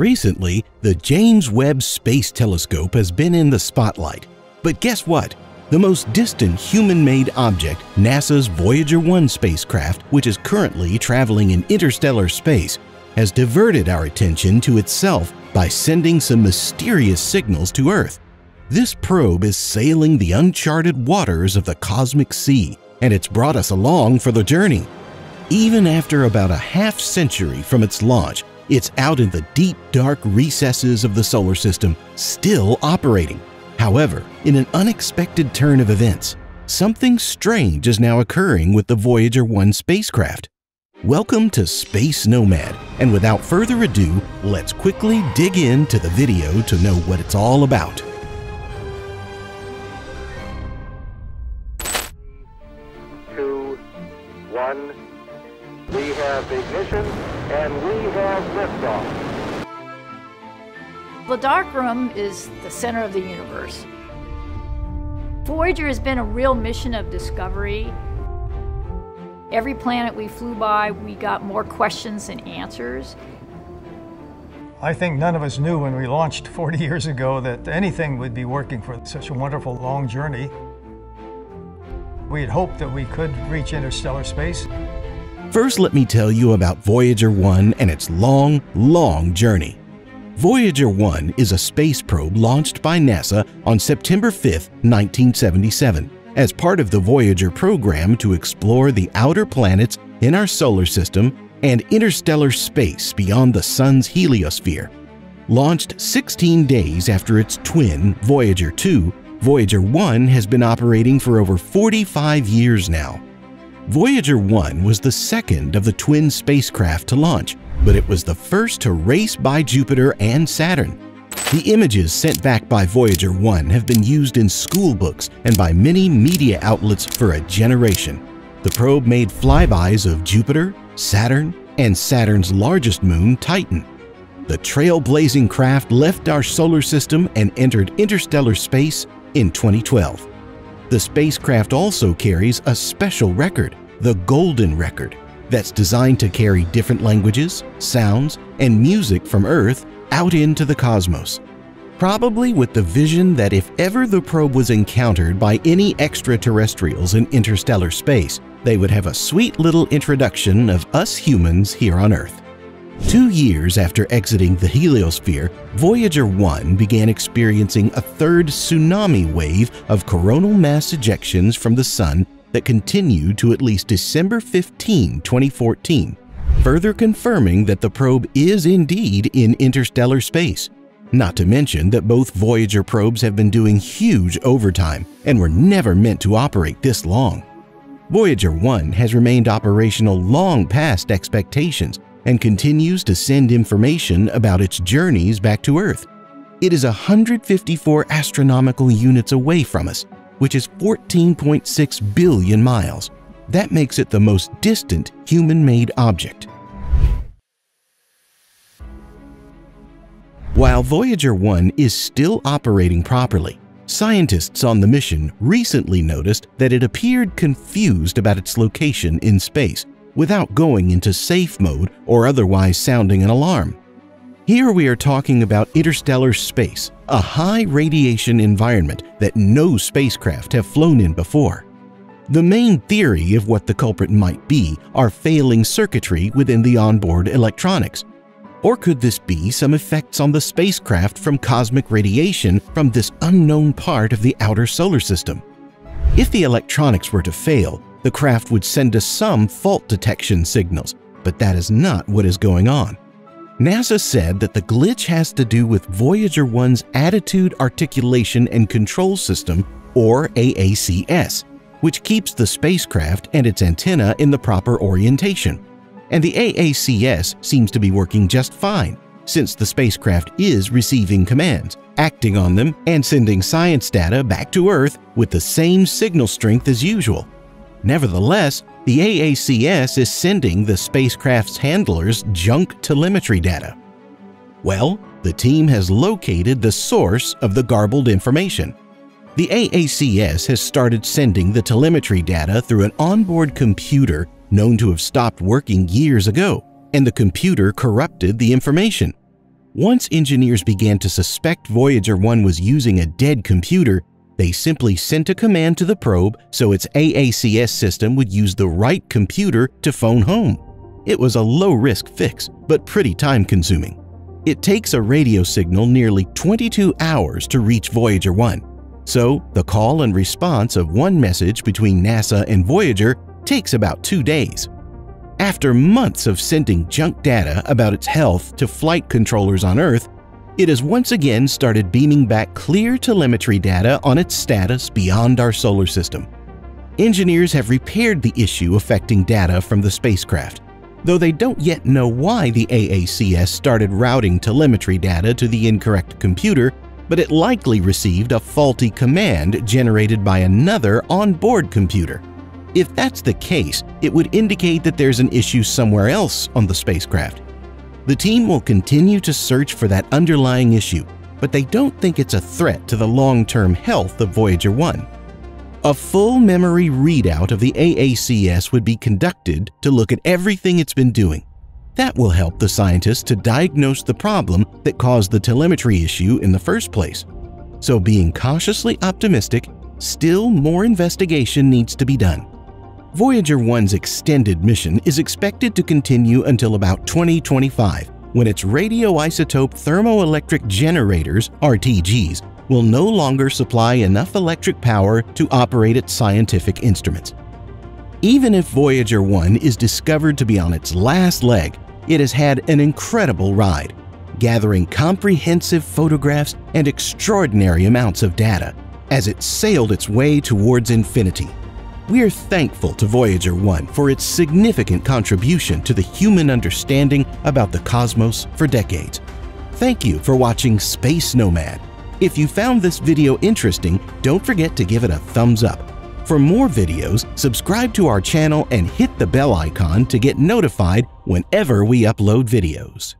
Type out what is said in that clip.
Recently, the James Webb Space Telescope has been in the spotlight. But guess what? The most distant human-made object, NASA's Voyager 1 spacecraft, which is currently traveling in interstellar space, has diverted our attention to itself by sending some mysterious signals to Earth. This probe is sailing the uncharted waters of the cosmic sea, and it's brought us along for the journey. Even after about a half century from its launch, it's out in the deep, dark recesses of the solar system, still operating. However, in an unexpected turn of events, something strange is now occurring with the Voyager 1 spacecraft. Welcome to Space Nomad, and without further ado, let's quickly dig into the video to know what it's all about. Two, one. We have ignition and we have liftoff. The dark room is the center of the universe. Voyager has been a real mission of discovery. Every planet we flew by, we got more questions than answers. I think none of us knew when we launched 40 years ago that anything would be working for such a wonderful long journey. We had hoped that we could reach interstellar space. First, let me tell you about Voyager 1 and its long, long journey. Voyager 1 is a space probe launched by NASA on September 5, 1977, as part of the Voyager program to explore the outer planets in our solar system and interstellar space beyond the Sun's heliosphere. Launched 16 days after its twin, Voyager 2, Voyager 1 has been operating for over 45 years now. Voyager 1 was the second of the twin spacecraft to launch, but it was the first to race by Jupiter and Saturn. The images sent back by Voyager 1 have been used in school books and by many media outlets for a generation. The probe made flybys of Jupiter, Saturn, and Saturn's largest moon, Titan. The trailblazing craft left our solar system and entered interstellar space in 2012. The spacecraft also carries a special record, the Golden Record, that's designed to carry different languages, sounds, and music from Earth out into the cosmos. Probably with the vision that if ever the probe was encountered by any extraterrestrials in interstellar space, they would have a sweet little introduction of us humans here on Earth. Two years after exiting the heliosphere, Voyager 1 began experiencing a third tsunami wave of coronal mass ejections from the Sun that continued to at least December 15, 2014, further confirming that the probe is indeed in interstellar space. Not to mention that both Voyager probes have been doing huge overtime and were never meant to operate this long. Voyager 1 has remained operational long past expectations and continues to send information about its journeys back to Earth. It is 154 astronomical units away from us which is 14.6 billion miles. That makes it the most distant human-made object. While Voyager 1 is still operating properly, scientists on the mission recently noticed that it appeared confused about its location in space without going into safe mode or otherwise sounding an alarm. Here we are talking about interstellar space, a high radiation environment that no spacecraft have flown in before. The main theory of what the culprit might be are failing circuitry within the onboard electronics. Or could this be some effects on the spacecraft from cosmic radiation from this unknown part of the outer solar system? If the electronics were to fail, the craft would send us some fault detection signals, but that is not what is going on. NASA said that the glitch has to do with Voyager 1's Attitude Articulation and Control System, or AACS, which keeps the spacecraft and its antenna in the proper orientation. And the AACS seems to be working just fine, since the spacecraft is receiving commands, acting on them, and sending science data back to Earth with the same signal strength as usual. Nevertheless, the AACS is sending the spacecraft's handlers junk telemetry data. Well, the team has located the source of the garbled information. The AACS has started sending the telemetry data through an onboard computer known to have stopped working years ago, and the computer corrupted the information. Once engineers began to suspect Voyager 1 was using a dead computer, they simply sent a command to the probe so its AACS system would use the right computer to phone home. It was a low-risk fix, but pretty time-consuming. It takes a radio signal nearly 22 hours to reach Voyager 1, so the call and response of one message between NASA and Voyager takes about two days. After months of sending junk data about its health to flight controllers on Earth, it has once again started beaming back clear telemetry data on its status beyond our solar system. Engineers have repaired the issue affecting data from the spacecraft, though they don't yet know why the AACS started routing telemetry data to the incorrect computer, but it likely received a faulty command generated by another onboard computer. If that's the case, it would indicate that there's an issue somewhere else on the spacecraft. The team will continue to search for that underlying issue, but they don't think it's a threat to the long-term health of Voyager 1. A full memory readout of the AACS would be conducted to look at everything it's been doing. That will help the scientists to diagnose the problem that caused the telemetry issue in the first place. So being cautiously optimistic, still more investigation needs to be done. Voyager 1's extended mission is expected to continue until about 2025, when its radioisotope thermoelectric generators, RTGs, will no longer supply enough electric power to operate its scientific instruments. Even if Voyager 1 is discovered to be on its last leg, it has had an incredible ride, gathering comprehensive photographs and extraordinary amounts of data as it sailed its way towards infinity. We are thankful to Voyager 1 for its significant contribution to the human understanding about the cosmos for decades. Thank you for watching Space Nomad. If you found this video interesting, don't forget to give it a thumbs up. For more videos, subscribe to our channel and hit the bell icon to get notified whenever we upload videos.